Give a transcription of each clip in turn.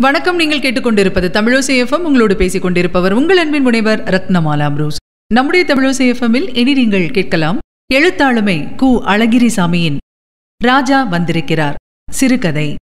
வணக்கம் நீங்கள் கேட்டுக்கொண்டிருப்பது தமிழோசி உங்களோடு பேசிக் கொண்டிருப்பவர் உங்கள் அன்பின் முனைவர் ரத்னமாலா புரூஸ் நம்முடைய தமிழோசி இனி நீங்கள் கேட்கலாம் எழுத்தாளுமை கு. அழகிரிசாமியின் ராஜா வந்திருக்கிறார் சிறுகதை.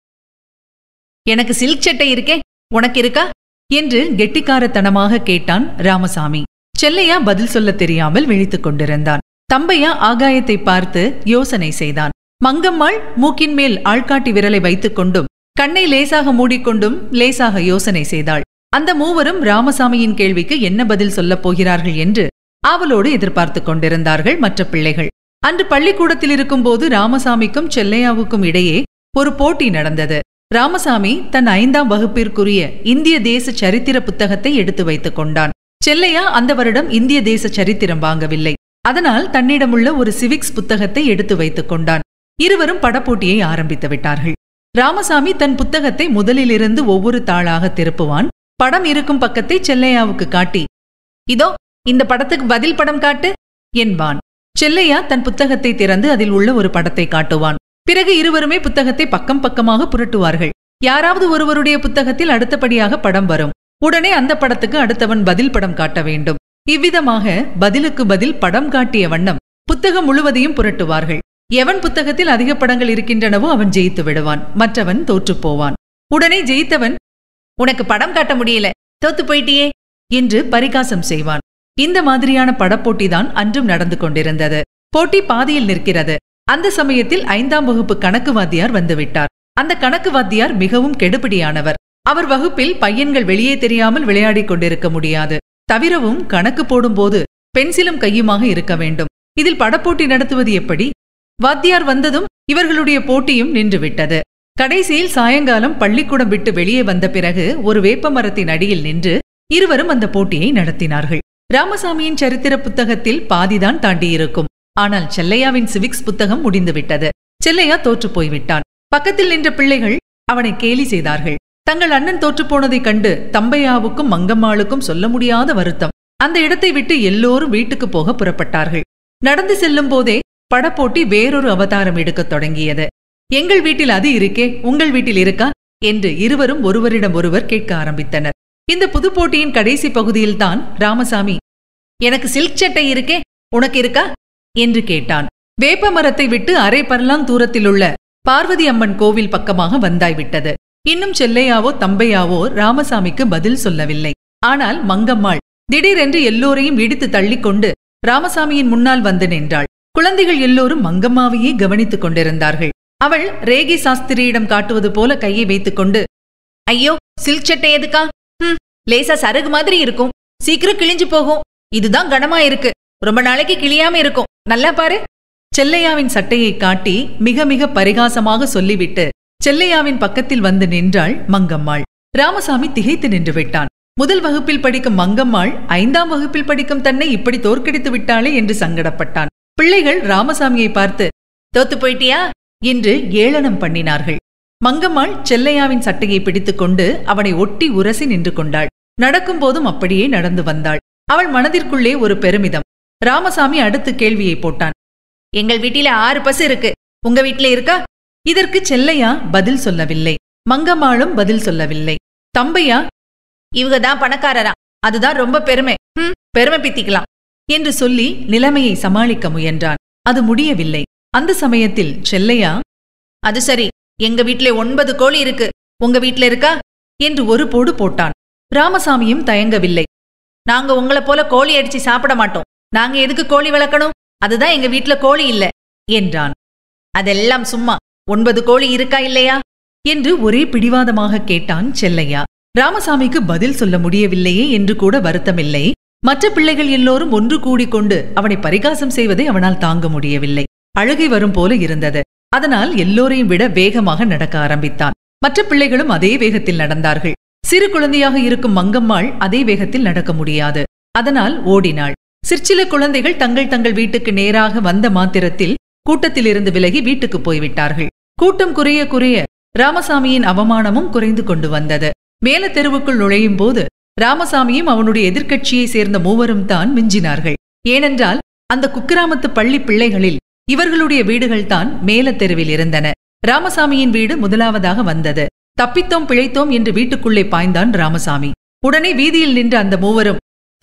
எனக்கு சில்க் சட்டை இருக்கே உனக்கு இருக்கா? என்று கெட்டிக்காரத்தனமாக கேட்டான் ராமசாமி. செல்லையா பதில் சொல்லத் தெரியாமல் விழித்துக் கொண்டிருந்தான். தம்பையா ஆகாயத்தை பார்த்து யோசனை செய்தான். மங்கம்மாள் மூக்கின் மேல் ஆள்காட்டி விரலை வைத்துக் கொண்டும் கண்ணை லேசாக மூடிக்கொண்டும் லேசாக யோசனை செய்தாள். அந்த மூவரும் ராமசாமியின் கேள்விக்கு என்ன பதில் சொல்லப் போகிறார்கள் என்று ஆவலோடு எதிர்பார்த்துக் கொண்டிருந்தார்கள் மற்ற பிள்ளைகள். அன்று பள்ளிக்கூடத்தில் இருக்கும்போது ராமசாமிக்கும் செல்லையாவுக்கும் இடையே ஒரு போட்டி நடந்தது. ராமசாமி தன் ஐந்தாம் வகுப்பிற்குரிய இந்திய தேச சரித்திர புத்தகத்தை எடுத்து வைத்துக் கொண்டான். செல்லையா அந்த வருடம் இந்திய தேச சரித்திரம் வாங்கவில்லை. அதனால் தன்னிடமுள்ள ஒரு சிவிக்ஸ் புத்தகத்தை எடுத்து வைத்துக் கொண்டான். இருவரும் படப்போட்டியை ஆரம்பித்து விட்டார்கள். ராமசாமி தன் புத்தகத்தை முதலிலிருந்து ஒவ்வொரு தாளாக திருப்புவான். படம் இருக்கும் பக்கத்தை செல்லையாவுக்கு காட்டி இதோ இந்த படத்துக்கு பதில் படம் காட்டு என்பான். செல்லையா தன் புத்தகத்தை திறந்து அதில் உள்ள ஒரு படத்தை காட்டுவான். பிறகு இருவருமே புத்தகத்தை பக்கம் பக்கமாக புரட்டுவார்கள். யாராவது ஒருவருடைய புத்தகத்தில் அடுத்தபடியாக படம் வரும். உடனே அந்த படத்துக்கு அடுத்தவன் பதில் படம் காட்ட வேண்டும். இவ்விதமாக பதிலுக்கு பதில் படம் காட்டிய வண்ணம் புத்தகம் முழுவதையும் புரட்டுவார்கள். எவன் புத்தகத்தில் அதிக படங்கள் இருக்கின்றனவோ அவன் ஜெயித்து விடுவான் மற்றவன் தோற்றுப் போவான். உடனே ஜெயித்தவன் உனக்கு படம் காட்ட முடியல தோத்து போயிட்டியே என்று பரிகாசம் செய்வான். இந்த மாதிரியான படப்போட்டிதான் அன்றும் நடந்து கொண்டிருந்தது. போட்டி பாதியில் நிற்கிறது. அந்த சமயத்தில் ஐந்தாம் வகுப்பு கணக்கு வாத்தியார் வந்துவிட்டார். அந்த கணக்கு வாத்தியார் மிகவும் கெடுபிடியானவர். அவர் வகுப்பில் பையன்கள் வெளியே தெரியாமல் விளையாடிக் கொண்டிருக்க முடியாது. தவிரவும் கணக்கு போடும்போது பென்சிலும் கையுமாக இருக்க வேண்டும். இதில் படப்போட்டி நடத்துவது எப்படி? வாத்தியார் வந்ததும் இவர்களுடைய போட்டியும் நின்றுவிட்டது. கடைசியில் சாயங்காலம் பள்ளிக்கூடம் விட்டு வெளியே வந்த பிறகு ஒரு வேப்ப மரத்தின் அடியில் நின்று இருவரும் அந்த போட்டியை நடத்தினார்கள். ராமசாமியின் சரித்திர புத்தகத்தில் பாதிதான் தாண்டியிருக்கும். ஆனால் செல்லையாவின் சிவிக்ஸ் புத்தகம் முடிந்துவிட்டது. செல்லையா தோற்றுப் போய்விட்டான். பக்கத்தில் நின்ற பிள்ளைகள் அவனை கேலி செய்தார்கள். தங்கள் அண்ணன் தோற்றுப்போனதைக் கண்டு தம்பையாவுக்கும் மங்கம்மாளுக்கும் சொல்ல முடியாத வருத்தம். அந்த இடத்தை விட்டு எல்லோரும் வீட்டுக்கு போக புறப்பட்டார்கள். நடந்து செல்லும் போதே படப்போட்டி வேறொரு அவதாரம் எடுக்கத் தொடங்கியது. எங்கள் வீட்டில் அது இருக்கே உங்கள் வீட்டில் இருக்கா? என்று இருவரும் ஒருவரிடம் ஒருவர் கேட்க ஆரம்பித்தனர். இந்த புது போட்டியின் கடைசி பகுதியில்தான் ராமசாமி. எனக்கு சில்க் சட்டை இருக்கே உனக்கு இருக்கா? என்று கேட்டான். வேப்ப மரத்தை விட்டு அரை பர்லாங் தூரத்திலுள்ள பார்வதி அம்மன் கோவில் பக்கமாக வந்தாய்விட்டது. இன்னும் செல்லையாவோ தம்பையாவோ ராமசாமிக்கு பதில் சொல்லவில்லை. ஆனால் மங்கம்மாள் திடீரென்று எல்லோரையும் இடித்து தள்ளிக்கொண்டு ராமசாமியின் முன்னால் வந்து நின்றாள். குழந்தைகள் எல்லோரும் மங்கம்மாவையே கவனித்துக் கொண்டிருந்தார்கள். அவள் ரேகி சாஸ்திரியிடம் காட்டுவது போல கையை வைத்துக்கொண்டு ஐயோ சில்க் சட்டை எதுக்கா? ஹம் லேசா சருகு மாதிரி இருக்கும். சீக்கிரம் கிழிஞ்சு போகும். இதுதான் கனமா இருக்கு. ரொம்ப நாளைக்கு கிழியாம இருக்கும். நல்லா பாரு. செல்லையாவின் சட்டையை காட்டி மிக மிக பரிகாசமாக சொல்லிவிட்டு செல்லையாவின் பக்கத்தில் வந்து நின்றாள் மங்கம்மாள். ராமசாமி திகைத்து நின்று விட்டான். முதல் வகுப்பில் படிக்கும் மங்கம்மாள் ஐந்தாம் வகுப்பில் படிக்கும் தன்னை இப்படி தோற்கடித்து விட்டாளே என்று சங்கடப்பட்டான். பிள்ளைகள் ராமசாமியை பார்த்து தோத்து போயிட்டியா? என்று ஏளனம் பண்ணினார்கள். மங்கம்மாள் செல்லையாவின் சட்டையை பிடித்துக்கொண்டு அவனை ஒட்டி உரசி நின்று கொண்டாள். நடக்கும்போதும் அப்படியே நடந்து வந்தாள். அவள் மனதிற்குள்ளே ஒரு பெருமிதம். ராமசாமி அடுத்து கேள்வியை போட்டான். எங்கள் வீட்டில ஆறு பசு இருக்கு. உங்க வீட்டில இருக்கா? இதற்கு செல்லையா பதில் சொல்லவில்லை. மங்கம்மாளும் பதில் சொல்லவில்லை. தம்பையா? இவங்க தான் பணக்காரரா. அதுதான் ரொம்ப பெருமை. பெருமை பித்திக்கலாம். என்று சொல்லி நிலைமையை சமாளிக்க முயன்றான். அது முடியவில்லை. அந்த சமயத்தில் செல்லையா? அது சரி. எங்க வீட்ல ஒன்பது கோழி இருக்கு. உங்க வீட்ல இருக்கா? என்று ஒரு போடு போட்டான். ராமசாமியும் தயங்கவில்லை. நாங்க உங்களை போல கோழி அடிச்சு சாப்பிட மாட்டோம். நாங்க எதுக்கு கோழி வளர்க்கணும்? அதுதான் எங்க வீட்ல கோழி இல்ல என்றான். அதெல்லாம் சும்மா. ஒன்பது கோழி இருக்கா இல்லையா? என்று ஒரே பிடிவாதமாக கேட்டான் செல்லையா. ராமசாமிக்கு பதில் சொல்ல முடியவில்லையே என்று கூட வருத்தமில்லை. மற்ற பிள்ளைகள் எல்லோரும் ஒன்று கூடிக்கொண்டு அவனை பரிகாசம் செய்வதை அவனால் தாங்க முடியவில்லை. அழுகை வரும் போல இருந்தது. அதனால் எல்லோரையும் விட வேகமாக நடக்க ஆரம்பித்தான். மற்ற பிள்ளைகளும் அதே வேகத்தில் நடந்தார்கள். சிறு குழந்தையாக இருக்கும் மங்கம்மாள் அதே வேகத்தில் நடக்க முடியாது. அதனால் ஓடினாள். சிற்சில குழந்தைகள் தங்கள் தங்கள் வீட்டுக்கு நேராக வந்த மாத்திரத்தில் கூட்டத்திலிருந்து விலகி வீட்டுக்கு போய்விட்டார்கள். கூட்டம் குறைய குறைய ராமசாமியின் அவமானமும் குறைந்து கொண்டு வந்தது. மேல தெருவுக்குள் நுழையும் போது ராமசாமியும் அவனுடைய எதிர்க்கட்சியை சேர்ந்த மூவரும் தான் மிஞ்சினார்கள். ஏனென்றால் அந்த குக்கிராமத்து பள்ளி பிள்ளைகளில் இவர்களுடைய வீடுகள்தான் மேல தெருவில் இருந்தன. ராமசாமியின் வீடு முதலாவதாக வந்தது. தப்பித்தோம் பிழைத்தோம் என்று வீட்டுக்குள்ளே பாய்ந்தான் ராமசாமி. உடனே வீதியில் நின்ற அந்த மூவரும்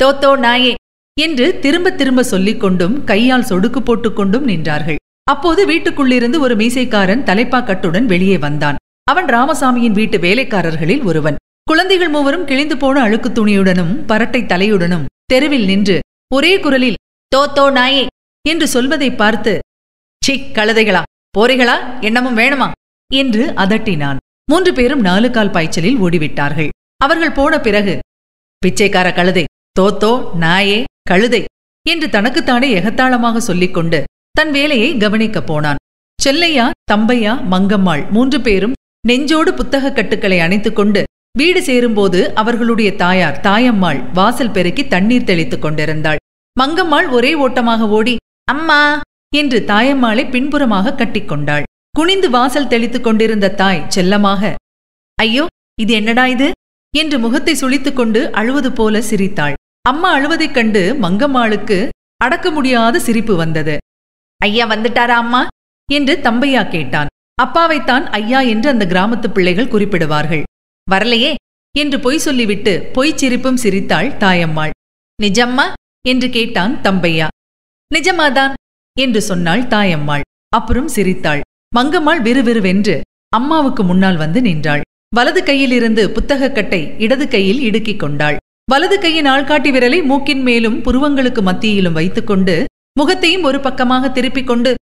தோத்தோ நாயே என்று திரும்ப திரும்ப சொல்லிக் கொண்டும் கையால் சொடுக்கு போட்டுக் கொண்டும் நின்றார்கள். அப்போது வீட்டுக்குள்ளிருந்து ஒரு மீசைக்காரன் தலைப்பாக்கட்டுடன் வெளியே வந்தான். அவன் ராமசாமியின் வீட்டு வேலைக்காரர்களில் ஒருவன். குழந்தைகள் மூவரும் கிழிந்து போன அழுக்கு துணியுடனும் பரட்டை தலையுடனும் தெருவில் நின்று ஒரே குரலில் தோத்தோ நாயே என்று சொல்வதை பார்த்து சி கழுதைகளா போறிகளா? என்னமும் வேணுமா? என்று அதட்டினான். மூன்று பேரும் நாலு கால் பாய்ச்சலில் ஓடிவிட்டார்கள். அவர்கள் போன பிறகு பிச்சைக்கார கழுதை தோத்தோ நாயே கழுதை என்று தனக்குத்தானே எகத்தாளமாக சொல்லிக் கொண்டு தன் வேலையை கவனிக்கப் போனான். செல்லையா தம்பையா மங்கம்மாள் மூன்று பேரும் நெஞ்சோடு புத்தகக் கட்டுக்களை அணைத்துக் கொண்டு வீடு சேரும்போது அவர்களுடைய தாயார் தாயம்மாள் வாசல் பெருக்கி தண்ணீர் தெளித்துக் கொண்டிருந்தாள். மங்கம்மாள் ஒரே ஓட்டமாக ஓடி அம்மா! என்று தாயம்மாளை பின்புறமாக கட்டிக்கொண்டாள் குனிந்து வாசல் தெளித்துக் கொண்டிருந்த தாய் செல்லமாக ஐயோ இது என்னடா இது? என்று முகத்தை சுளித்துக் கொண்டு அழுவது போல சிரித்தாள். அம்மா அழுவதைக் கண்டு மங்கம்மாளுக்கு அடக்க முடியாத சிரிப்பு வந்தது. ஐயா வந்துட்டாரா அம்மா? என்று தம்பையா கேட்டான். அப்பாவைத்தான் ஐயா என்று அந்த கிராமத்து பிள்ளைகள் குறிப்பிடுவார்கள். வரலையே என்று பொய் சொல்லிவிட்டு பொய்ச் சிரிப்பும் சிரித்தாள் தாயம்மாள். நிஜம்மா? என்று கேட்டான் தம்பையா. நிஜமாதான் என்று சொன்னாள் தாயம்மாள். அப்புறம் சிரித்தாள். மங்கம்மாள் விறுவிறுவென்று அம்மாவுக்கு முன்னால் வந்து நின்றாள். வலது கையிலிருந்து புத்தகக் கட்டை இடது கையில் இடுக்கிக் கொண்டாள். வலது கையின் ஆள்காட்டி விரலை மூக்கின் மேலும் புருவங்களுக்கு மத்தியிலும் வைத்துக்கொண்டு முகத்தையும் ஒரு பக்கமாக திருப்பிக் கொண்டு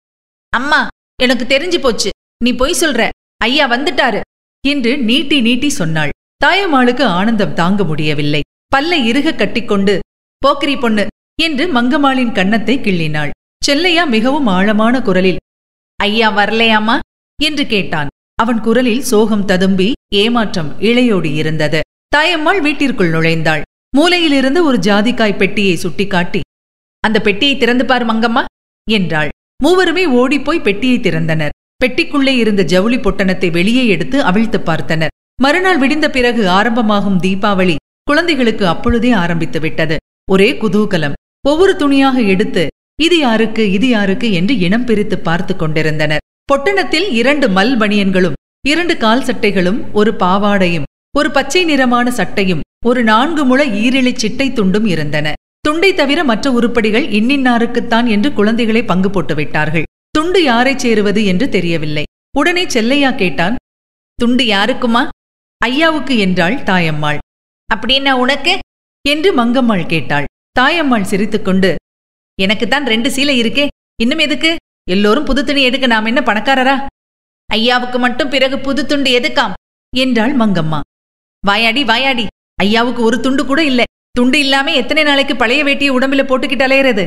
அம்மா எனக்கு தெரிஞ்சு போச்சு. நீ பொய் சொல்ற. ஐயா வந்துட்டாரு. என்று நீட்டி நீட்டி சொன்னாள். தாயம்மாளுக்கு ஆனந்தம் தாங்க முடியவில்லை. பல்லை இறுக கட்டிக்கொண்டு போக்கிரி பொண்ணு என்று மங்கம்மாளின் கன்னத்தை கிள்ளினாள். செல்லையா மிகவும் ஆழமான குரலில் ஐயா வரலையாமா என்று கேட்டான். அவன் குரலில் சோகம் ததும்பி ஏமாற்றம் இளையோடி இருந்தது. தாயம்மாள் வீட்டிற்குள் நுழைந்தாள். மூலையிலிருந்து ஒரு ஜாதிக்காய் பெட்டியை சுட்டிக்காட்டி அந்த பெட்டியை திறந்து பார் மங்கம்மா என்றாள். மூவருமே ஓடிப்போய் பெட்டியை திறந்தனர். பெட்டிக்குள்ளே இருந்த ஜவுளி பொட்டணத்தை வெளியே எடுத்து அவிழ்த்து பார்த்தனர். மறுநாள் விடிந்த பிறகு ஆரம்பமாகும் தீபாவளி குழந்தைகளுக்கு அப்பொழுதே ஆரம்பித்து விட்டது. ஒரே குதூகலம். ஒவ்வொரு துணியாக எடுத்து இது யாருக்கு இது யாருக்கு? என்று இனம் பிரித்து பார்த்து கொண்டிருந்தனர். பொட்டணத்தில் இரண்டு மல் பனியன்களும் இரண்டு கால் சட்டைகளும் ஒரு பாவாடையும் ஒரு பச்சை நிறமான சட்டையும் ஒரு நான்கு முழ ஈரிழி சிட்டை துண்டும் இருந்தன. துண்டை தவிர மற்ற உருப்படிகள் இன்னின்னாருக்குத்தான் என்று குழந்தைகளை பங்கு போட்டு விட்டார்கள். துண்டு யாரைச் சேருவது என்று தெரியவில்லை. உடனே செல்லையா கேட்டான் துண்டு யாருக்குமா? ஐயாவுக்கு என்றாள் தாயம்மாள். அப்படின்னா உனக்கு? என்று மங்கம்மாள் கேட்டாள். தாயம்மாள் சிரித்துக்கொண்டு எனக்குத்தான் ரெண்டு சீலை இருக்கே இன்னும் எதுக்கு? எல்லோரும் புது துணி எடுக்க நாம் என்ன பணக்காரரா? ஐயாவுக்கு மட்டும் பிறகு புது துண்டு எதுக்காம்? என்றாள் மங்கம்மா. வாயாடி வாயாடி ஐயாவுக்கு ஒரு துண்டு கூட இல்ல. துண்டு இல்லாம எத்தனை நாளைக்கு பழைய வேட்டியை உடம்புல போட்டுக்கிட்டு அலையிறது?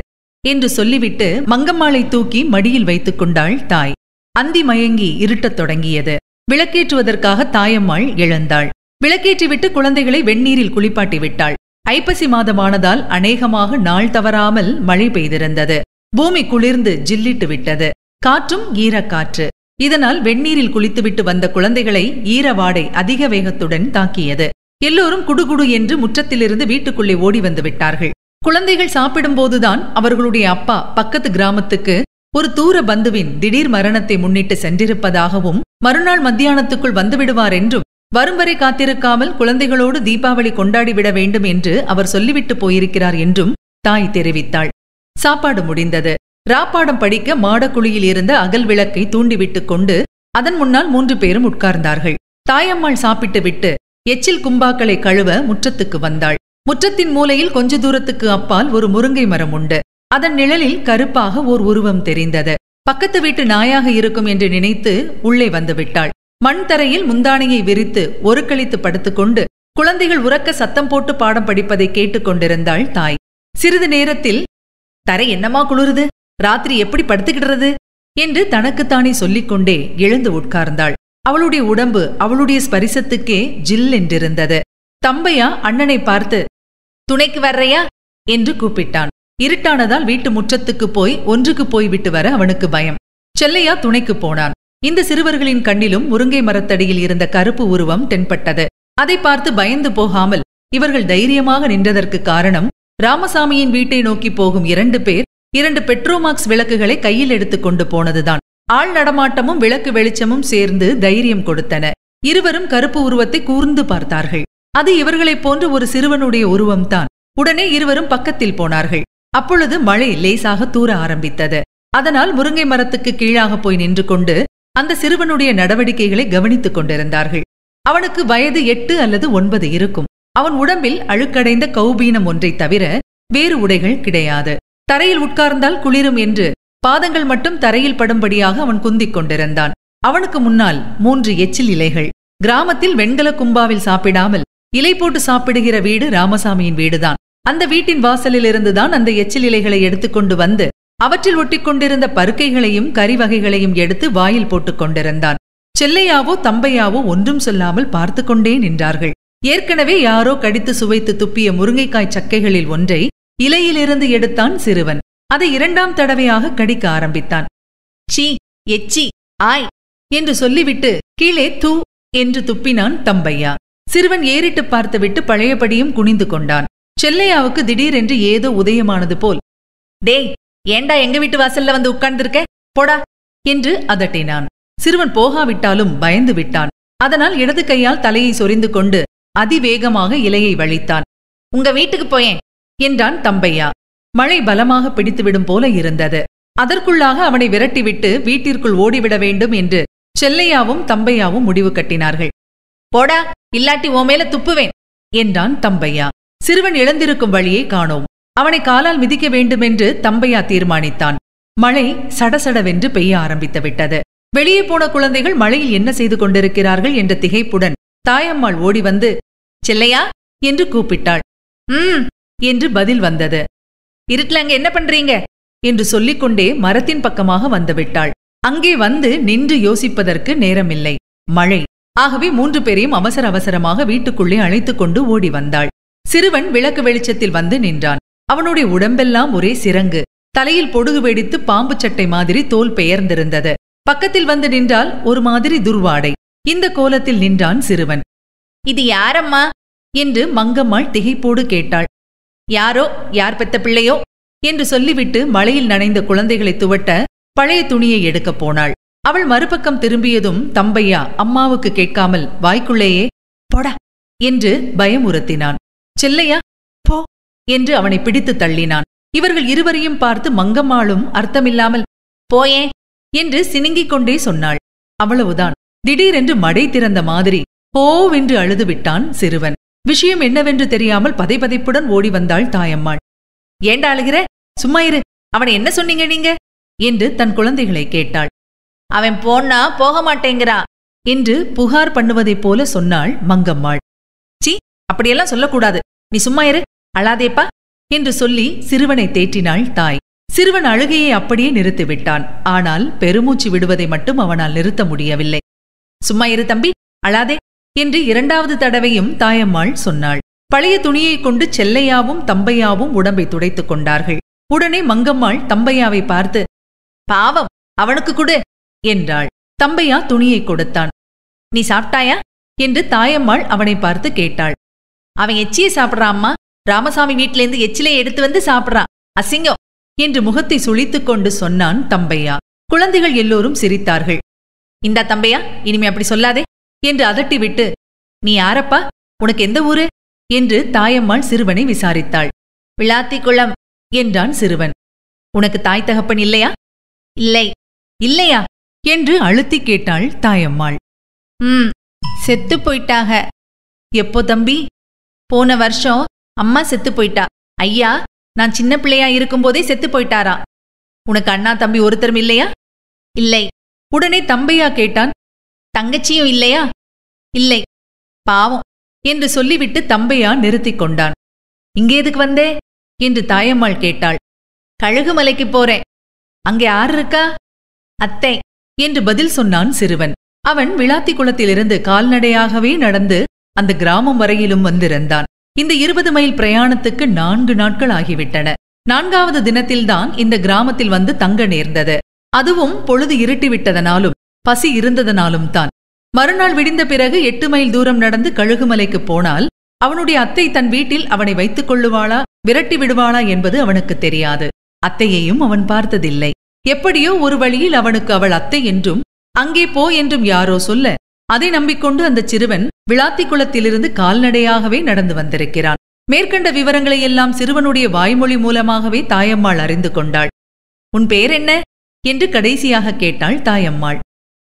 என்று சொல்லிவிட்டு மங்கம்மாளை தூக்கி மடியில் வைத்துக் கொண்டாள் தாய். அந்தி மயங்கி இருட்டத் தொடங்கியது. விளக்கேற்றுவதற்காக தாயம்மாள் எழுந்தாள். விளக்கேற்றிவிட்டு குழந்தைகளை வெந்நீரில் குளிப்பாட்டி விட்டாள். ஐப்பசி மாதமானதால் அநேகமாக நாள் தவறாமல் மழை பெய்திருந்தது. பூமி குளிர்ந்து ஜில்லிட்டு விட்டது. காற்றும் ஈரக்காற்று. இதனால் வெந்நீரில் குளித்துவிட்டு வந்த குழந்தைகளை ஈரவாடை அதிக வேகத்துடன் தாக்கியது. எல்லோரும் குடுகுடு என்று முற்றத்திலிருந்து வீட்டுக்குள்ளே ஓடி வந்து விட்டார்கள். குழந்தைகள் சாப்பிடும்போதுதான் அவர்களுடைய அப்பா பக்கத்து கிராமத்துக்கு ஒரு தூர பந்துவின் திடீர் மரணத்தை முன்னிட்டு சென்றிருப்பதாகவும் மறுநாள் மத்தியானத்துக்குள் வந்துவிடுவார் என்றும் வரும் வரை காத்திருக்காமல் குழந்தைகளோடு தீபாவளி கொண்டாடிவிட வேண்டும் என்று அவர் சொல்லிவிட்டு போயிருக்கிறார் என்றும் தாய் தெரிவித்தாள். சாப்பாடு முடிந்தது. ராப்பாடம் படிக்க மாடக்குழியில் இருந்த அகல் விளக்கை தூண்டிவிட்டுக் கொண்டு அதன் முன்னால் மூன்று பேரும் உட்கார்ந்தார்கள். தாயம்மாள் சாப்பிட்டு விட்டு எச்சில் கும்பாக்களை கழுவ முற்றத்துக்கு வந்தாள். முற்றத்தின் மூலையில் கொஞ்ச தூரத்துக்கு அப்பால் ஒரு முருங்கை மரம் உண்டு. அதன் நிழலில் கருப்பாக ஓர் உருவம் தெரிந்தது. பக்கத்து வீட்டு நாயாக இருக்கும் என்று நினைத்து உள்ளே வந்துவிட்டாள் மண் தரையில் முந்தானையை விரித்து ஒரு கழித்து படுத்துக்கொண்டு குழந்தைகள் உறக்க சத்தம் போட்டு பாடம் படிப்பதை கேட்டுக் கொண்டிருந்தாள் தாய். சிறிது நேரத்தில் தரை என்னமா குளிருது? ராத்திரி எப்படி படுத்துக்கிடுறது? என்று தனக்குத்தானே சொல்லிக்கொண்டே எழுந்து உட்கார்ந்தாள். அவளுடைய உடம்பு அவளுடைய ஸ்பரிசத்துக்கே ஜில் என்றிருந்தது. தம்பையா அண்ணனை பார்த்து துணைக்கு வர்றையா? என்று கூப்பிட்டான். இருட்டானதால் வீட்டு முற்றத்துக்கு போய் ஒன்றுக்கு போய் விட்டு வர அவனுக்கு பயம். செல்லையா துணைக்கு போனான். இந்த சிறுவர்களின் கண்ணிலும் முருங்கை மரத்தடியில் இருந்த கருப்பு உருவம் தென்பட்டது. அதை பார்த்து பயந்து போகாமல் இவர்கள் தைரியமாக நின்றதற்கு காரணம் ராமசாமியின் வீட்டை நோக்கி போகும் இரண்டு பேர் இரண்டு பெட்ரோமாக்ஸ் விளக்குகளை கையில் எடுத்துக் கொண்டு போனதுதான். ஆள் நடமாட்டமும் விளக்கு வெளிச்சமும் சேர்ந்து தைரியம் கொடுத்தன. இருவரும் கருப்பு உருவத்தை கூர்ந்து பார்த்தார்கள். அது இவர்களைப் போன்ற ஒரு சிறுவனுடைய உருவம்தான். உடனே இருவரும் பக்கத்தில் போனார்கள். அப்பொழுது மழை லேசாக தூர ஆரம்பித்தது. அதனால் முருங்கை மரத்துக்கு கீழாக போய் நின்று கொண்டு அந்த சிறுவனுடைய நடவடிக்கைகளை கவனித்துக் கொண்டிருந்தார்கள். அவனுக்கு வயது எட்டு அல்லது ஒன்பது இருக்கும். அவன் உடம்பில் அழுக்கடைந்த கௌபீனம் ஒன்றைத் தவிர வேறு உடைகள் கிடையாது. தரையில் உட்கார்ந்தால் குளிரும் என்று பாதங்கள் மட்டும் தரையில் படும்படியாக அவன் குந்திக் கொண்டிருந்தான். அவனுக்கு முன்னால் மூன்று எச்சில் இலைகள். கிராமத்தில் வெண்கல கும்பாவில் சாப்பிடாமல் இலை போட்டு சாப்பிடுகிற வீடு ராமசாமியின் வீடுதான். அந்த வீட்டின் வாசலில் இருந்துதான் அந்த எச்சில் இலைகளை எடுத்துக்கொண்டு வந்து அவற்றில் ஒட்டிக் கொண்டிருந்த பருக்கைகளையும் கறி வகைகளையும் எடுத்து வாயில் போட்டுக் கொண்டிருந்தான். செல்லையாவோ தம்பையாவோ ஒன்றும் சொல்லாமல் பார்த்து கொண்டே நின்றார்கள். ஏற்கனவே யாரோ கடித்து சுவைத்து துப்பிய முருங்கைக்காய் சக்கைகளில் ஒன்றை இலையிலிருந்து எடுத்தான் சிறுவன். அதை இரண்டாம் தடவையாக கடிக்க ஆரம்பித்தான். சீ எச்சி ஆய் என்று சொல்லிவிட்டு கீழே தூ என்று துப்பினான் தம்பையா. சிறுவன் ஏறிட்டு பார்த்துவிட்டு பழையபடியும் குனிந்து கொண்டான். செல்லையாவுக்கு திடீரென்று ஏதோ உதயமானது போல் டேய் ஏண்டா எங்க வீட்டு வாசல்ல வந்து உட்கார்ந்திருக்க? போடா என்று அதட்டினான். சிறுவன் போகாவிட்டாலும் பயந்து விட்டான். அதனால் இடது கையால் தலையை சொரிந்து கொண்டு அதிவேகமாக இலையை வழித்தான். உங்க வீட்டுக்கு போயேன் என்றான் தம்பையா. மழை பலமாக பிடித்துவிடும் போல இருந்தது. அதற்குள்ளாக அவனை விரட்டிவிட்டு வீட்டிற்குள் ஓடிவிட வேண்டும் என்று செல்லையாவும் தம்பையாவும் முடிவு கட்டினார்கள். போடா இல்லாட்டி ஓ மேல துப்புவேன் என்றான் தம்பையா. சிறுவன் இழந்திருக்கும் வழியை காணோம். அவனை காலால் மிதிக்க வேண்டுமென்று தம்பையா தீர்மானித்தான். மழை சடசடவென்று பெய்ய ஆரம்பித்து விட்டது. வெளியே போன குழந்தைகள் மழையில் என்ன செய்து கொண்டிருக்கிறார்கள் என்ற திகைப்புடன் தாயம்மாள் ஓடி வந்து செல்லையா? என்று கூப்பிட்டாள். ம் என்று பதில் வந்தது. இருட்டில் அங்க என்ன பண்றீங்க? என்று சொல்லிக்கொண்டே மரத்தின் பக்கமாக வந்துவிட்டாள் அங்கே வந்து நின்று யோசிப்பதற்கு நேரமில்லை. மழை ஆகவே மூன்று பேரையும் அவசர அவசரமாக வீட்டுக்குள்ளே அழைத்துக் கொண்டு ஓடி வந்தாள். சிறுவன் விளக்கு வெளிச்சத்தில் வந்து நின்றான். அவனுடைய உடம்பெல்லாம் ஒரே சிறங்கு தலையில் பொடுகு வெடித்து பாம்பு சட்டை மாதிரி தோல் பெயர்ந்திருந்தது. பக்கத்தில் வந்து நின்றால் ஒரு மாதிரி துர்வாடை. இந்த கோலத்தில் நின்றான் சிறுவன். இது யாரம்மா? என்று மங்கம்மாள் திகைப்போடு கேட்டாள். யாரோ? யார் பெத்த பிள்ளையோ? என்று சொல்லிவிட்டு மழையில் நனைந்த குழந்தைகளை துவட்ட பழைய துணியை எடுக்கப் போனாள். அவள் மறுபக்கம் திரும்பியதும் தம்பையா அம்மாவுக்கு கேட்காமல் வாய்க்குள்ளேயே போடா என்று பயமுறுத்தினான் செல்லையா போ என்று அவனை பிடித்து தள்ளினான். இவர்கள் இருவரையும் பார்த்து மங்கம்மாளும் அர்த்தமில்லாமல் போயே என்று சினுங்கிக் கொண்டே சொன்னாள். அவ்வளவுதான். திடீரென்று மடை திறந்த மாதிரி போவென்று அழுது விட்டான் சிறுவன். விஷயம் என்னவென்று தெரியாமல் பதைபதைப்புடன் ஓடி வந்தாள் தாயம்மாள். ஏண்டா அழுகிற? சும்மா இரு. அவனை என்ன சொன்னீங்க நீங்க? என்று தன் குழந்தைகளை கேட்டாள். அவன் போனா போக மாட்டேங்கிறா. என்று புகார் பண்ணுவதைப் போல சொன்னாள் மங்கம்மாள். சி அப்படியெல்லாம் சொல்லக்கூடாது. நீ சும்மா இரு அழாதேப்பா என்று சொல்லி சிறுவனை தேற்றினாள் தாய். சிறுவன் அழுகையை அப்படியே நிறுத்திவிட்டான். ஆனால் பெருமூச்சு விடுவதை மட்டும் அவனால் நிறுத்த முடியவில்லை. சும்மா இரு தம்பி அழாதே என்று இரண்டாவது தடவையும் தாயம்மாள் சொன்னாள். பழைய துணியைக் கொண்டு செல்லையாவும் தம்பையாவும் உடம்பை துடைத்துக் கொண்டார்கள். உடனே மங்கம்மாள் தம்பையாவை பார்த்து பாவம் அவனுக்கு கொடு என்றாள். தம்பையா துணியை கொடுத்தான். நீ சாப்பிட்டாயா? என்று தாயம்மாள் அவனை பார்த்து கேட்டாள். அவன் எச்சியை சாப்பிடுறான் அம்மா. ராமசாமி வீட்டிலேருந்து எச்சிலை எடுத்து வந்து சாப்பிட்றான் அசிங்கம். என்று முகத்தை சுளித்துக் கொண்டு சொன்னான் தம்பையா. குழந்தைகள் எல்லோரும் சிரித்தார்கள். இந்தா தம்பையா இனிமே அப்படி சொல்லாதே என்று அதட்டிவிட்டு நீ யாரப்பா? உனக்கு எந்த ஊரு? என்று தாயம்மாள் சிறுவனை விசாரித்தாள். விளாத்திக்குளம் என்றான் சிறுவன். உனக்கு தாய் தகப்பன் இல்லையா? இல்லை. இல்லையா? என்று அழுத்தி கேட்டாள் தாயம்மாள். ம் செத்து போயிட்டாக. எப்போ தம்பி? போன வருஷம் அம்மா செத்து போயிட்டா. ஐயா நான் சின்ன பிள்ளையா இருக்கும்போதே செத்து போயிட்டாரா? உனக்கு அண்ணா தம்பி ஒருத்தரும் இல்லையா? இல்லை. உடனே தம்பையா கேட்டான். தங்கச்சியும் இல்லையா? இல்லை. பாவம் என்று சொல்லிவிட்டு தம்பையா நிறுத்திக் கொண்டான். இங்கே எதுக்கு வந்தே? என்று தாயம்மாள் கேட்டாள். கழுகுமலைக்கு போறேன். அங்கே யார் இருக்கா? அத்தை. என்று பதில் சொன்னான் சிறுவன். அவன் விளாத்தி குளத்திலிருந்து கால்நடையாகவே நடந்து அந்த கிராமம் வரையிலும் வந்திருந்தான். இந்த இருபது மைல் பிரயாணத்துக்கு நான்கு நாட்கள் ஆகிவிட்டன. நான்காவது தினத்தில்தான் இந்த கிராமத்தில் வந்து தங்க நேர்ந்தது. அதுவும் பொழுது இருட்டிவிட்டதனாலும் பசி இருந்ததனாலும் தான். மறுநாள் விடிந்த பிறகு எட்டு மைல் தூரம் நடந்து கழுகுமலைக்கு போனால் அவனுடைய அத்தை தன் வீட்டில் அவனை வைத்துக் கொள்ளுவாளா விரட்டி விடுவாளா என்பது அவனுக்கு தெரியாது. அத்தையையும் அவன் பார்த்ததில்லை. எப்படியோ ஒரு வழியில் அவனுக்கு அவள் அத்தை என்றும் அங்கே போ என்றும் யாரோ சொல்ல அதை நம்பிக்கொண்டு அந்த சிறுவன் விளாத்தி குளத்திலிருந்து கால்நடையாகவே நடந்து வந்திருக்கிறான். மேற்கண்ட விவரங்களை எல்லாம் சிறுவனுடைய வாய்மொழி மூலமாகவே தாயம்மாள் அறிந்து கொண்டாள். உன் பேர் என்ன? என்று கடைசியாக கேட்டாள் தாயம்மாள்.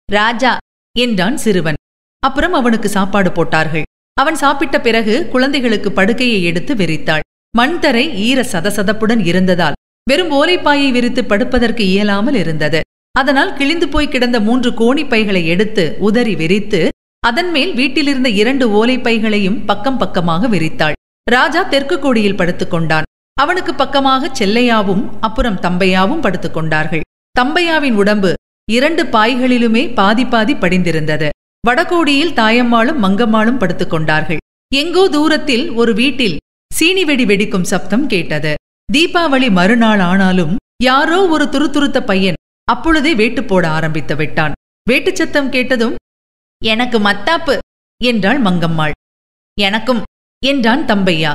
ராஜா என்றான் சிறுவன். அப்புறம் அவனுக்கு சாப்பாடு போட்டார்கள். அவன் சாப்பிட்ட பிறகு குழந்தைகளுக்கு படுக்கையை எடுத்து விரித்தாள். மண்தரை ஈர சதசதப்புடன் இருந்ததால் வெறும் ஓலைப்பாயை விரித்து படுப்பதற்கு இயலாமல் இருந்தது. அதனால் கிழிந்து போய் கிடந்த மூன்று கோணிப்பைகளை எடுத்து உதறி விரித்து அதன் மேல் வீட்டிலிருந்த இரண்டு ஓலைப்பைகளையும் பக்கம் பக்கமாக விரித்தாள். ராஜா தெற்கு கோடியில் படுத்துக் கொண்டான். அவனுக்கு பக்கமாக செல்லையாவும் அப்புறம் தம்பையாவும் படுத்துக் கொண்டார்கள். தம்பையாவின் உடம்பு இரண்டு பாய்களிலுமே பாதி பாதி படிந்திருந்தது. வடகோடியில் தாயம்மாளும் மங்கம்மாளும் படுத்துக் கொண்டார்கள். எங்கோ தூரத்தில் ஒரு வீட்டில் சீனி வெடி வெடிக்கும் சப்தம் கேட்டது. தீபாவளி மறுநாள் ஆனாலும் யாரோ ஒரு துருதுருத்த பையன் அப்பொழுதே வேட்டு போட ஆரம்பித்து விட்டான். வேட்டுச் சத்தம் கேட்டதும் எனக்கு மத்தாப்பு என்றாள் மங்கம்மாள். எனக்கும் என்றான் தம்பையா.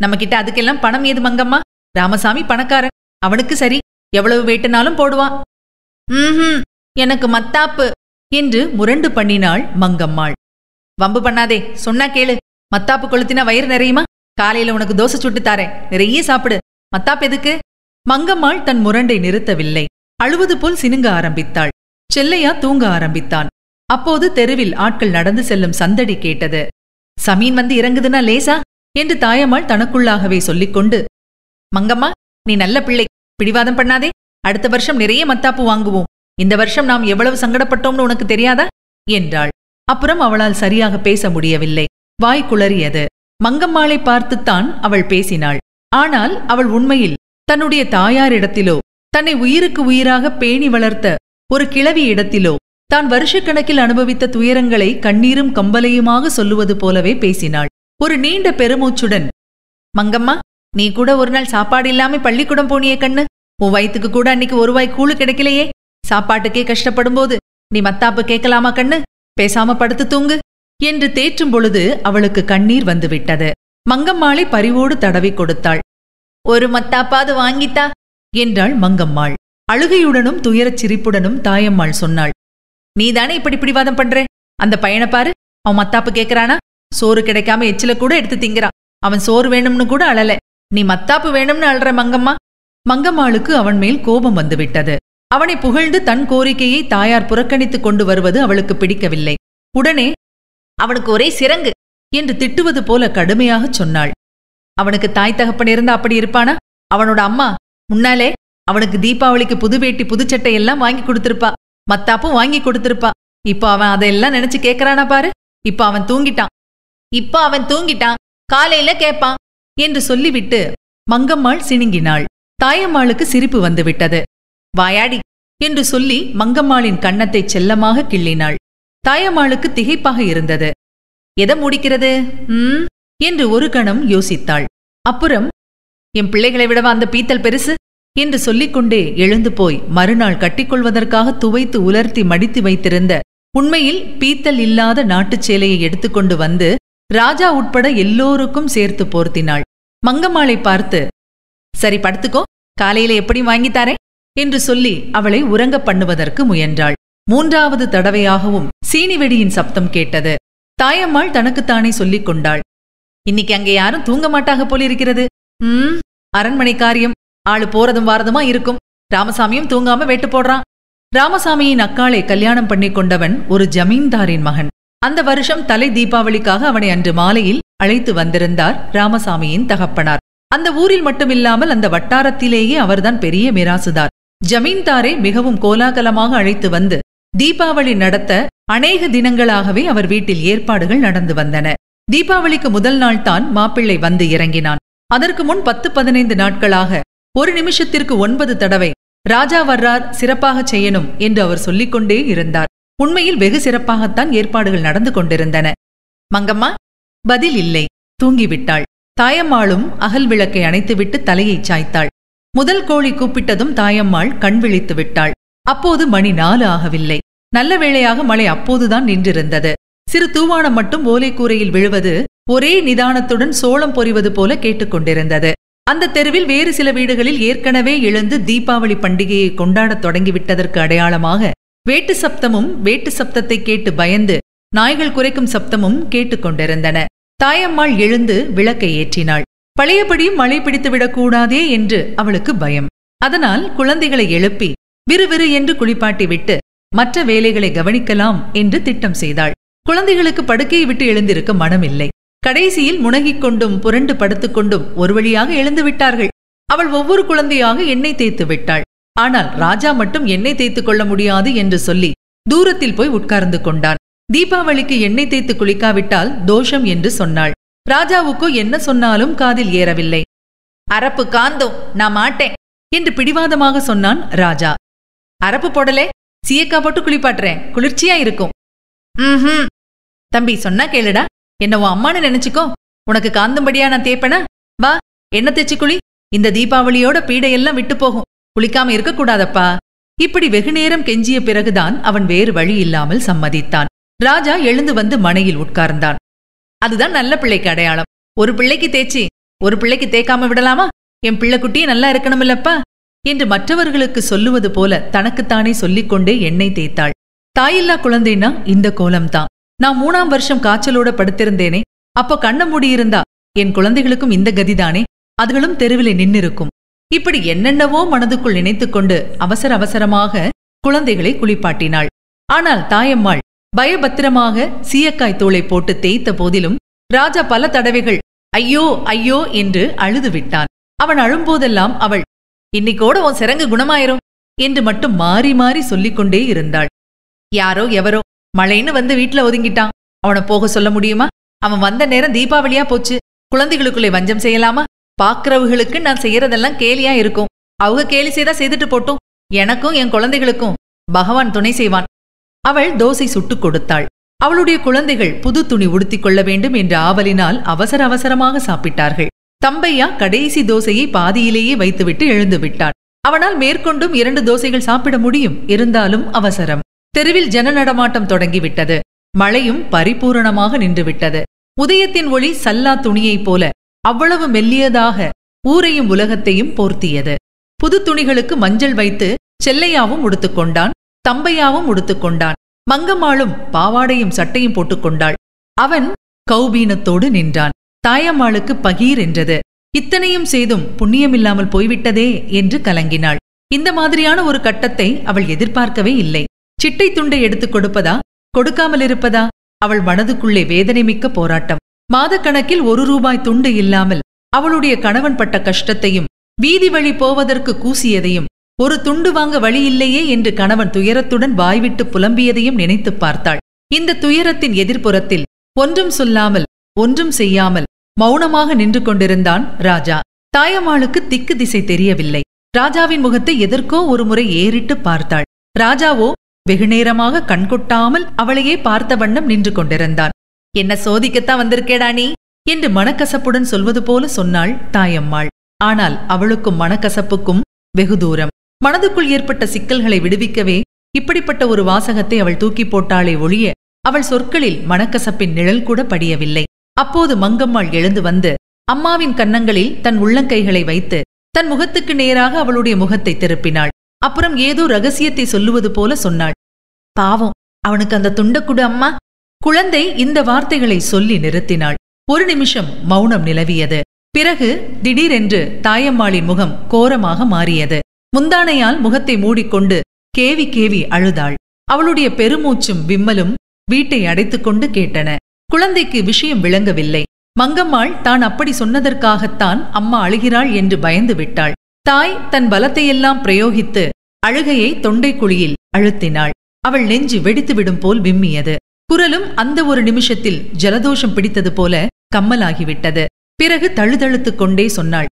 நம்மகிட்ட அதுக்கெல்லாம் பணம் ஏது மங்கம்மா? ராமசாமி பணக்காரன். அவனுக்கு சரி எவ்வளவு வேட்டுனாலும் போடுவான். ம்ஹும் எனக்கு மத்தாப்பு என்று முரண்டு பண்ணினாள் மங்கம்மாள். வம்பு பண்ணாதே சொன்னா கேளு. மத்தாப்பு கொளுத்தினா வயிறு நிறையுமா? காலையில உனக்கு தோசை சுட்டு தாரேன். நிறைய சாப்பிடு. மத்தாப் எதுக்கு? மங்கம்மாள் தன் முரண்டை நிறுத்தவில்லை. அழுவது போல் சினுங்க ஆரம்பித்தாள். செல்லையா தூங்க ஆரம்பித்தான். அப்போது தெருவில் ஆட்கள் நடந்து செல்லும் சந்தடி கேட்டது. சமீன் வந்து இறங்குதுன்னா லேசா? என்று தாயம்மாள் தனக்குள்ளாகவே சொல்லிக்கொண்டு மங்கம்மா நீ நல்ல பிள்ளை. பிடிவாதம் பண்ணாதே. அடுத்த வருஷம் நிறைய மத்தாப்பு வாங்குவோம். இந்த வருஷம் நாம் எவ்வளவு சங்கடப்பட்டோம்னு உனக்கு தெரியாதா? என்றாள். அப்புறம் அவளால் சரியாக பேச முடியவில்லை. வாய் குளறியது. மங்கம்மாளை பார்த்துத்தான் அவள் பேசினாள். ஆனால் அவள் உண்மையில் தன்னுடைய தாயாரிடத்திலோ தன்னை உயிருக்கு உயிராக பேணி வளர்த்த ஒரு கிழவி இடத்திலோ தான் வருஷக்கணக்கில் அனுபவித்த துயரங்களை கண்ணீரும் கம்பலையுமாக சொல்லுவது போலவே பேசினாள். ஒரு நீண்ட பெருமூச்சுடன் மங்கம்மா நீ கூட ஒரு நாள் சாப்பாடு இல்லாம பள்ளிக்கூடம் போனியே கண்ணு. உன் வயிற்றுக்கு கூட அன்னைக்கு ஒருவாய் கூழு கிடைக்கலையே. சாப்பாட்டுக்கே கஷ்டப்படும் போது நீ மத்தாப்பு கேட்கலாமா கண்ணு? பேசாம படுத்து தூங்கு. என்று தேற்றும் பொழுது அவளுக்கு கண்ணீர் வந்துவிட்டது. மங்கம்மாளை பரிவோடு தடவி கொடுத்தாள். ஒரு மத்தாப்பாது வாங்கித்தா? என்றாள் மங்கம்மாள். அழுகையுடனும் துயரச் சிரிப்புடனும் தாயம்மாள் சொன்னாள். நீதானே இப்படி பிடிவாதம் பண்ற? அந்த பையனை பாரு. அவன் மத்தாப்பு கேட்கறானா சோறு கிடைக்காம எச்சில கூட எடுத்து திங்கிறான். அவன் சோறு வேணும்னு கூட அழல. நீ மத்தாப்பு வேணும்னு அழற மங்கம்மா? மங்கம்மாளுக்கு அவன் மேல் கோபம் வந்துவிட்டது. அவனை புகழ்ந்து தன் கோரிக்கையை தாயார் புறக்கணித்துக் கொண்டு வருவது அவளுக்கு பிடிக்கவில்லை. உடனே அவனுக்கு ஒரே சிறங்கு என்று திட்டுவது போல கடுமையாகச் சொன்னாள். அவனுக்கு தாய் தகப்பன் இருந்தா அப்படி இருப்பானா? அவனோட அம்மா முன்னாலே அவனுக்கு தீபாவளிக்கு புது வேட்டி புதுச்சட்டை எல்லாம் வாங்கி கொடுத்திருப்பா. மத்தாப்பும் வாங்கி கொடுத்திருப்பா. இப்போ அவன் அதையெல்லாம் நினைச்சு கேட்கறானா பாரு? இப்போ அவன் தூங்கிட்டான். இப்போ அவன் தூங்கிட்டான். காலையில கேட்பான் என்று சொல்லிவிட்டு மங்கம்மாள் சினுங்கினாள் தாயம்மாளுக்கு சிரிப்பு வந்துவிட்டது. வாயாடி என்று சொல்லி மங்கம்மாளின் கன்னத்தை செல்லமாக கிள்ளினாள். தாயம்மாளுக்கு திகைப்பாக இருந்தது. எதை முடிக்கிறது? ம்? என்று ஒரு கணம் யோசித்தாள். அப்புறம் என் பிள்ளைகளை விடவா அந்த பீத்தல் பெருசு? என்று சொல்லிக்கொண்டே எழுந்து போய் மறுநாள் கட்டிக்கொள்வதற்காக துவைத்து உலர்த்தி மடித்து வைத்திருந்த உண்மையில் பீத்தல் இல்லாத நாட்டுச் சேலையை எடுத்துக்கொண்டு வந்து ராஜா உட்பட எல்லோருக்கும் சேர்த்து போர்த்தினாள். மங்கம்மாளை பார்த்து சரி படுத்துக்கோ. காலையில எப்படி வாங்கித்தாரேன் என்று சொல்லி அவளை உறங்க பண்ணுவதற்கு முயன்றாள். மூன்றாவது தடவையாகவும் சீனி வெடியின் சப்தம் கேட்டது. தாயம்மாள் தனக்குத்தானே சொல்லிக் கொண்டாள். இன்னைக்கு அங்கே யாரும் தூங்க மாட்டாக போலிருக்கிறது ம் அரண்மனை காரியம். ஆளு போறதும் வாரதுமா இருக்கும். ராமசாமியும் தூங்காம வெட்டு போடுறான். ராமசாமியின் அக்காளை கல்யாணம் பண்ணி கொண்டவன் ஒரு ஜமீன்தாரின் மகன். அந்த வருஷம் தலை தீபாவளிக்காக அவனை அன்று மாலையில் அழைத்து வந்திருந்தார் ராமசாமியின் தகப்பனார். அந்த ஊரில் மட்டுமில்லாமல் அந்த வட்டாரத்திலேயே அவர்தான் பெரிய மிராசுதார். ஜமீன்தாரை மிகவும் கோலாகலமாக அழைத்து வந்து தீபாவளி நடத்த அநேக தினங்களாகவே அவர் வீட்டில் ஏற்பாடுகள் நடந்து வந்தன. தீபாவளிக்கு முதல் நாள் தான் மாப்பிள்ளை வந்து இறங்கினான். அதற்கு முன் பத்து பதினைந்து நாட்களாக ஒரு நிமிஷத்திற்கு ஒன்பது தடவை ராஜா வர்றார் சிறப்பாக செய்யணும் என்று அவர் சொல்லிக்கொண்டே இருந்தார். உண்மையில் வெகு சிறப்பாகத்தான் ஏற்பாடுகள் நடந்து கொண்டிருந்தன. மங்கம்மா பதில் இல்லை. தூங்கிவிட்டாள். தாயம்மாளும் அகல் விளக்கை அணைத்துவிட்டு தலையைச் சாய்த்தாள். முதல் கோழி கூப்பிட்டதும் தாயம்மாள் கண் விழித்து விட்டாள். அப்போது மணி நாலு ஆகவில்லை. நல்ல வேளையாக மழை அப்போதுதான் நின்றிருந்தது. சிறு தூவானம் மட்டும் ஓலைக்கூரையில் விழுவது ஒரே நிதானத்துடன் சோளம் பொறிவது போல கேட்டுக்கொண்டிருந்தது. அந்த தெருவில் வேறு சில வீடுகளில் ஏற்கனவே எழுந்து தீபாவளி பண்டிகையை கொண்டாடத் தொடங்கிவிட்டதற்கு அடையாளமாக வேட்டு சப்தமும் வேட்டு சப்தத்தை கேட்டு பயந்து நாய்கள் குறைக்கும் சப்தமும் கேட்டுக்கொண்டிருந்தன. தாயம்மாள் எழுந்து விளக்கை ஏற்றினாள். பழையபடி மழை பிடித்துவிடக் கூடாதே என்று அவளுக்கு பயம். அதனால் குழந்தைகளை எழுப்பி விறுவிறு என்று குளிப்பாட்டி விட்டு மற்ற வேலைகளை கவனிக்கலாம் என்று திட்டம் செய்தாள். குழந்தைகளுக்கு படுக்கையை விட்டு எழுந்திருக்க மனமில்லை. கடைசியில் முனகிக் கொண்டும் புரண்டு படுத்துக்கொண்டும் ஒரு வழியாக எழுந்து விட்டார்கள். அவள் ஒவ்வொரு குழந்தையாக எண்ணெய் தேய்த்து விட்டாள். ஆனால் ராஜா மட்டும் எண்ணெய் தேய்த்துக் கொள்ள முடியாது என்று சொல்லி தூரத்தில் போய் உட்கார்ந்து கொண்டான். தீபாவளிக்கு எண்ணெய் தேய்த்து குளிக்காவிட்டால் தோஷம் என்று சொன்னாள். ராஜாவுக்கோ என்ன சொன்னாலும் காதில் ஏறவில்லை. அரப்பு காந்தோம் நான் மாட்டேன் என்று பிடிவாதமாக சொன்னான் ராஜா. அரப்பு போடலே சீயக்கா போட்டு குளிப்பாட்டுறேன். குளிர்ச்சியா இருக்கும். ம் தம்பி சொன்னா கேளுடா. என்ன உன் அம்மான்னு நினைச்சுக்கோ. உனக்கு காந்தும்படியா நான் தேப்பனா வா என்ன தேச்சு குளி. இந்த தீபாவளியோட பீடையெல்லாம் விட்டு போகும். குளிக்காம இருக்கக்கூடாதப்பா. இப்படி வெகு நேரம் கெஞ்சிய பிறகுதான் அவன் வேறு வழி இல்லாமல் சம்மதித்தான். ராஜா எழுந்து வந்து மனையில் உட்கார்ந்தான். அதுதான் நல்ல பிள்ளைக்கு அடையாளம். ஒரு பிள்ளைக்கு தேய்ச்சி ஒரு பிள்ளைக்கு தேய்க்காம விடலாமா? என் பிள்ளைக்குட்டியே நல்லா இருக்கணுமில்லப்பா. என்று மற்றவர்களுக்கு சொல்லுவது போல தனக்குத்தானே சொல்லிக்கொண்டே எண்ணெய் தேய்த்தாள். தாயில்லா குழந்தைனா இந்த கோலம்தான். நான் மூணாம் வருஷம் காய்ச்சலோட படுத்திருந்தேனே அப்ப கண்ண மூடியிருந்தா என் குழந்தைகளுக்கும் இந்த கதிதானே அதுகளும் தெருவிலே நின்னிருக்கும். இப்படி என்னென்னவோ மனதுக்குள் நினைத்துக்கொண்டு அவசர அவசரமாக குழந்தைகளை குளிப்பாட்டினாள். ஆனால் தாயம்மாள் பயபத்திரமாக சீயக்காய் தூளை போட்டு தேய்த்த போதிலும் ராஜா பல தடவைகள் ஐயோ ஐயோ என்று அழுது விட்டான் அவன் அழும்போதெல்லாம் அவள் இன்னைக்கோட உன் சிறங்கு குணமாயிரும் என்று மட்டும் மாறி மாறி சொல்லிக்கொண்டே இருந்தாள். யாரோ எவரோ மழைன்னு வந்து வீட்ல ஒதுங்கிட்டான். அவனை போக சொல்ல முடியுமா? அவன் வந்த நேரம் தீபாவளியா போச்சு. குழந்தைகளுக்குள்ளே வஞ்சம் செய்யலாமா? பாக்குறவர்களுக்கு நான் செய்யறதெல்லாம் கேலியா இருக்கும். அவங்க கேலி செய்தா செய்துட்டு போட்டும். எனக்கும் என் குழந்தைகளுக்கும் பகவான் துணை செய்வான். அவள் தோசை சுட்டுக் கொடுத்தாள். அவளுடைய குழந்தைகள் புது துணி உடுத்திக் கொள்ள வேண்டும் என்ற ஆவலினால் அவசர அவசரமாக சாப்பிட்டார்கள். தம்பையா கடைசி தோசையை பாதியிலேயே வைத்துவிட்டு எழுந்து விட்டான் அவனால் மேற்கொண்டும் இரண்டு தோசைகள் சாப்பிட முடியும். இருந்தாலும் அவசரம். தெருவில் ஜன நடமாட்டம் தொடங்கிவிட்டது. மழையும் பரிபூரணமாக நின்றுவிட்டது. உதயத்தின் ஒளி சல்லா துணியைப் போல அவ்வளவு மெல்லியதாக ஊரையும் உலகத்தையும் போர்த்தியது. புது துணிகளுக்கு மஞ்சள் வைத்து செல்லையாவும் உடுத்துக்கொண்டான் தம்பையாவும் உடுத்துக்கொண்டான். மங்கம்மாளும் பாவாடையும் சட்டையும் போட்டுக்கொண்டாள். அவன் கௌபீனத்தோடு நின்றான். தாயம்மாளுக்கு பகீர் என்றது. இத்தனையும் செய்தும் புண்ணியமில்லாமல் போய்விட்டதே என்று கலங்கினாள். இந்த மாதிரியான ஒரு கட்டத்தை அவள் எதிர்பார்க்கவே இல்லை. சிட்டை துண்டை எடுத்துக் கொடுப்பதா? கொடுக்காமல் இருப்பதா? அவள் மனதுக்குள்ளே வேதனை மிக்க போராட்டம். மாதக்கணக்கில் ஒரு ரூபாய் துண்டு இல்லாமல் அவளுடைய கணவன் பட்ட கஷ்டத்தையும் வீதி வழி போவதற்கு கூசியதையும் ஒரு துண்டு வாங்க வழி இல்லையே என்று கணவன் துயரத்துடன் வாய்விட்டு புலம்பியதையும் நினைத்துப் பார்த்தாள். இந்த துயரத்தின் எதிர்ப்புறத்தில் ஒன்றும் சொல்லாமல் ஒன்றும் செய்யாமல் மௌனமாக நின்று கொண்டிருந்தான் ராஜா. தாயம்மாளுக்கு திக்கு திசை தெரியவில்லை. ராஜாவின் முகத்தை எதற்கோ ஒருமுறை ஏறிட்டு பார்த்தாள். ராஜாவோ வெகுநேரமாக கண்கொட்டாமல் அவளையே பார்த்த வண்ணம் நின்று கொண்டிருந்தான். என்ன சோதிக்கத்தான் வந்திருக்கேடா நீ? என்று மனக்கசப்புடன் சொல்வது போல சொன்னாள் தாயம்மாள். ஆனால் அவளுக்கும் மனக்கசப்புக்கும் வெகு தூரம். மனதுக்குள் ஏற்பட்ட சிக்கல்களை விடுவிக்கவே இப்படிப்பட்ட ஒரு வாசகத்தை அவள் தூக்கி போட்டாளே ஒழிய அவள் சொற்களில் மனக்கசப்பின் நிழல் கூட படியவில்லை. அப்போது மங்கம்மாள் எழுந்து வந்து அம்மாவின் கன்னங்களில் தன் உள்ளங்கைகளை வைத்து தன் முகத்துக்கு நேராக அவளுடைய முகத்தை திருப்பினாள். அப்புறம் ஏதோ ரகசியத்தை சொல்லுவது போல சொன்னாள். பாவம் அவனுக்கு அந்த துண்டக்குடு அம்மா. குழந்தை இந்த வார்த்தைகளை சொல்லி நிறுத்தினாள். ஒரு நிமிஷம் மௌனம் நிலவியது. பிறகு திடீரென்று தாயம்மாளின் முகம் கோரமாக மாறியது. முந்தானையால் முகத்தை மூடிக்கொண்டு கேவி கேவி அழுதாள். அவளுடைய பெருமூச்சும் விம்மலும் வீட்டை அடைத்துக்கொண்டு கேட்டன. குழந்தைக்கு விஷயம் விளங்கவில்லை. மங்கம்மாள் தான் அப்படி சொன்னதற்காகத்தான் அம்மா அழுகிறாள் என்று பயந்து விட்டாள். தாய் தன் பலத்தையெல்லாம் பிரயோகித்து அழுகையை தொண்டைக்குழியில் அழுத்தினாள். அவள் நெஞ்சு வெடித்துவிடும் போல் விம்மியது. குரலும் அந்த ஒரு நிமிஷத்தில் ஜலதோஷம் பிடித்தது போல கம்மலாகிவிட்டது. பிறகு தழுதழுத்துக் கொண்டே சொன்னாள்.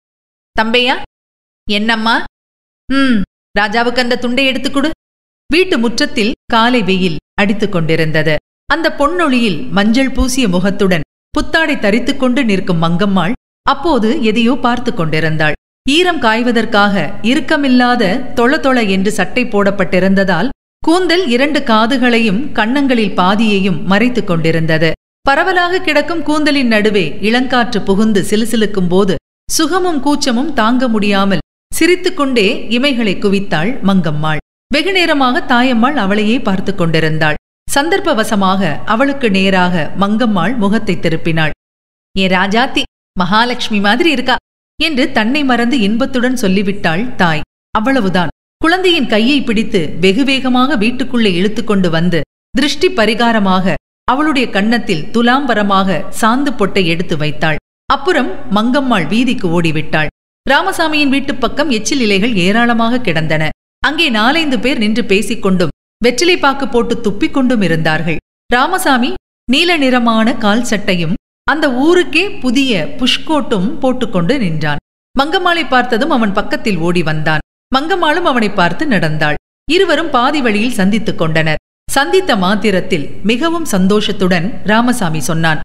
தம்பையா என்னம்மா? ம் ராஜாவுக்கு அந்த துண்டை எடுத்துக் கொடு. வீட்டு முற்றத்தில் காலை வெயில் அடித்துக் கொண்டிருந்தது. அந்த பொன்னொளியில் மஞ்சள் பூசிய முகத்துடன் புத்தாடை தரித்துக் கொண்டு நிற்கும் மங்கம்மாள் அப்போது எதையோ பார்த்து கொண்டிருந்தாள். ஈரம் காய்வதற்காக இறுக்கமில்லாத தொள தொள என்று சட்டை போடப்பட்டிருந்ததால் கூந்தல் இரண்டு காதுகளையும் கன்னங்களில் பாதியையும் மறைத்துக் கொண்டிருந்தது. பரவலாக கிடக்கும் கூந்தலின் நடுவே இளங்காற்று புகுந்து சிலுசிலுக்கும் போது சுகமும் கூச்சமும் தாங்க முடியாமல் சிரித்துக்கொண்டே இமைகளை குவித்தாள் மங்கம்மாள். வெகுநேரமாக தாயம்மாள் அவளையே பார்த்து கொண்டிருந்தாள். சந்தர்ப்பவசமாக அவளுக்கு நேராக மங்கம்மாள் முகத்தை திருப்பினாள். ஏ ராஜாத்தி மகாலட்சுமி மாதிரி இருக்கா? என்று தன்னை மறந்து இன்பத்துடன் சொல்லிவிட்டாள் தாய். அவ்வளவுதான். குழந்தையின் கையை பிடித்து வெகு வேகமாக வீட்டுக்குள்ளே இழுத்துக்கொண்டு வந்து திருஷ்டி பரிகாரமாக அவளுடைய கன்னத்தில் துலாம்பரமாக சாந்து பொட்டை எடுத்து வைத்தாள். அப்புறம் மங்கம்மாள் வீதிக்கு ஓடிவிட்டாள். ராமசாமியின் வீட்டுப் பக்கம் எச்சில் இலைகள் ஏராளமாக கிடந்தன. அங்கே நாலைந்து பேர் நின்று பேசிக்கொண்டும் வெற்றிலை பாக்கு போட்டு துப்பிக் கொண்டும் இருந்தார்கள். ராமசாமி நீல நிறமான கால் சட்டையும் அந்த ஊருக்கே புதிய புஷ்கோட்டும் போட்டுக்கொண்டு நின்றான். மங்கம்மாளை பார்த்ததும் அவன் பக்கத்தில் ஓடி வந்தான். மங்கம்மாளும் அவனை பார்த்து நடந்தாள். இருவரும் பாதி வழியில் சந்தித்துக் கொண்டனர். சந்தித்த மாத்திரத்தில் மிகவும் சந்தோஷத்துடன் ராமசாமி சொன்னான்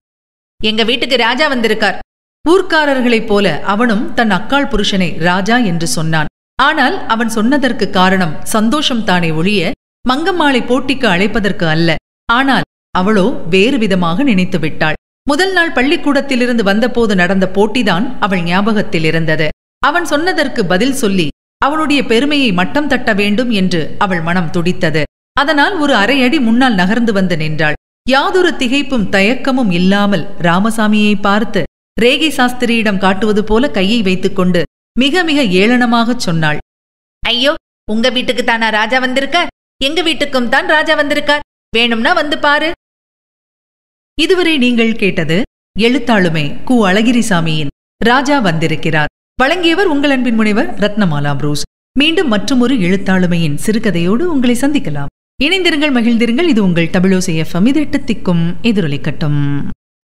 எங்க வீட்டுக்கு ராஜா வந்திருக்கார். ஊர்க்காரர்களைப் போல அவனும் தன் அக்காள் புருஷனை ராஜா என்று சொன்னான். ஆனால் அவன் சொன்னதற்கு காரணம் சந்தோஷம் தானே ஒழிய மங்கம்மாளை போட்டிக்கு அழைப்பதற்கு அல்ல. ஆனால் அவளோ வேறு விதமாக நினைத்து விட்டாள். முதல் நாள் பள்ளிக்கூடத்திலிருந்து வந்தபோது நடந்த போட்டிதான் அவள் ஞாபகத்தில் இருந்தது. அவன் சொன்னதற்கு பதில் சொல்லி அவனுடைய பெருமையை மட்டம் தட்ட வேண்டும் என்று அவள் மனம் துடித்தது. அதனால் ஒரு அரை அடி முன்னால் நகர்ந்து வந்து நின்றாள். யாதொரு திகைப்பும் தயக்கமும் இல்லாமல் ராமசாமியை பார்த்து ரேகை சாஸ்திரியிடம் காட்டுவது போல கையை வைத்துக்கொண்டு மிக மிக ஏளனமாகச் சொன்னாள். ஐயோ உங்க வீட்டுக்கு தானா ராஜா வந்திருக்க? எங்க வீட்டுக்கும் தான் ராஜா வந்திருக்கார். வேணும்னா வந்து பாரு. இதுவரை நீங்கள் கேட்டது எழுத்தாளுமை கு. அழகிரிசாமியின் ராஜா வந்திருக்கிறார். வழங்கியவர் உங்கள் அன்பின் முனைவர் ரத்னமாலா புரூஸ். மீண்டும் மற்றொரு எழுத்தாளுமையின் சிறுகதையோடு உங்களை சந்திக்கலாம். இணைந்திருங்கள் மகிழ்ந்திருங்கள். இது உங்கள் தமிழோசை எஃப்எம் இது எட்டு திக்கும் எதிரொலிக்கட்டும்.